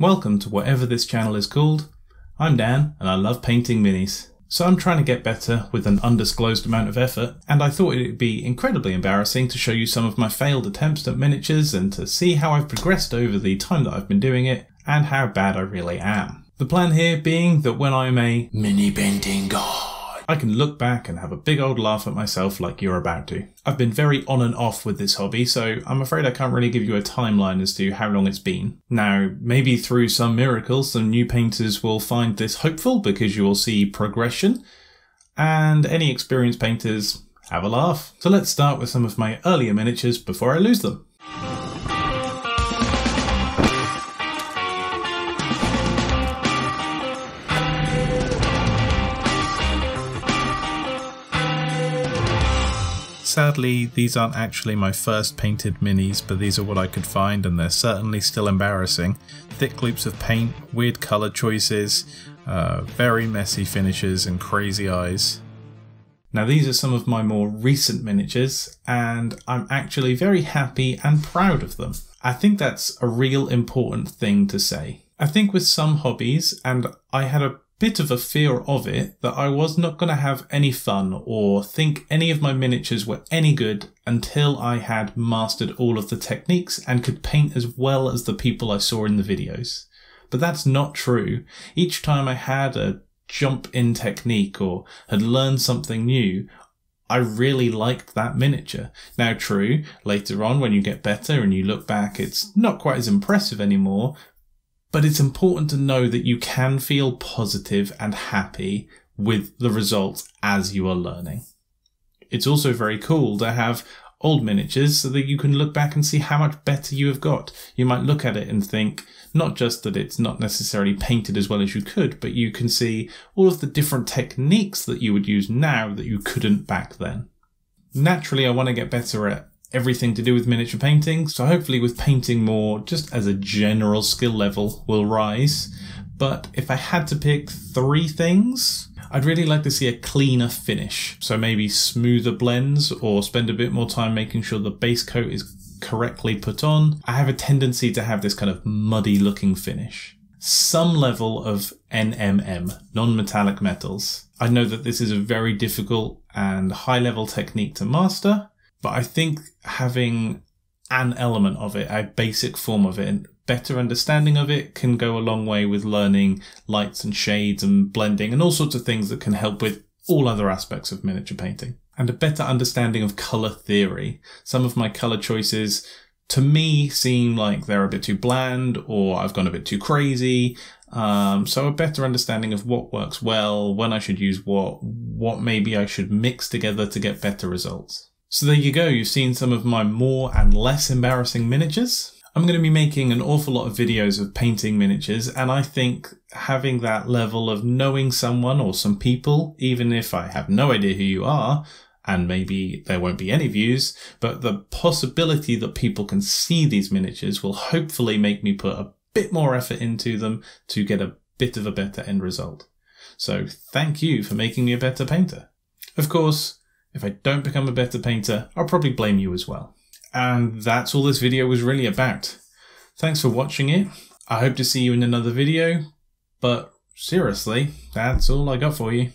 Welcome to whatever this channel is called. I'm Dan and I love painting minis. So I'm trying to get better with an undisclosed amount of effort and I thought it would be incredibly embarrassing to show you some of my failed attempts at miniatures and to see how I've progressed over the time that I've been doing it and how bad I really am. The plan here being that when I'm a mini painting god, I can look back and have a big old laugh at myself like you're about to. I've been very on and off with this hobby, so I'm afraid I can't really give you a timeline as to how long it's been. Now, maybe through some miracle, some new painters will find this hopeful because you will see progression, and any experienced painters have a laugh. So let's start with some of my earlier miniatures before I lose them. Sadly, these aren't actually my first painted minis, but these are what I could find and they're certainly still embarrassing. Thick loops of paint, weird colour choices, uh, very messy finishes and crazy eyes. Now these are some of my more recent miniatures and I'm actually very happy and proud of them. I think that's a real important thing to say. I think with some hobbies, and I had a bit of a fear of it that I was not going to have any fun or think any of my miniatures were any good until I had mastered all of the techniques and could paint as well as the people I saw in the videos. But that's not true. Each time I had a jump in technique or had learned something new, I really liked that miniature. Now, true, later on when you get better and you look back, it's not quite as impressive anymore, but it's important to know that you can feel positive and happy with the results as you are learning. It's also very cool to have old miniatures so that you can look back and see how much better you have got. You might look at it and think not just that it's not necessarily painted as well as you could, but you can see all of the different techniques that you would use now that you couldn't back then. Naturally, I want to get better at everything to do with miniature painting. So hopefully with painting more, just as a general skill level will rise. But if I had to pick three things, I'd really like to see a cleaner finish. So maybe smoother blends or spend a bit more time making sure the base coat is correctly put on. I have a tendency to have this kind of muddy looking finish. Some level of NMM, non-metallic metals. I know that this is a very difficult and high level technique to master, but I think having an element of it, a basic form of it, and better understanding of it can go a long way with learning lights and shades and blending and all sorts of things that can help with all other aspects of miniature painting. And a better understanding of colour theory. Some of my colour choices to me seem like they're a bit too bland or I've gone a bit too crazy. Um, so a better understanding of what works well, when I should use what, what maybe I should mix together to get better results. So there you go, you've seen some of my more and less embarrassing miniatures. I'm going to be making an awful lot of videos of painting miniatures, and I think having that level of knowing someone or some people, even if I have no idea who you are, and maybe there won't be any views, but the possibility that people can see these miniatures will hopefully make me put a bit more effort into them to get a bit of a better end result. So thank you for making me a better painter. Of course, if I don't become a better painter, I'll probably blame you as well. And that's all this video was really about. Thanks for watching it. I hope to see you in another video, but seriously, that's all I got for you.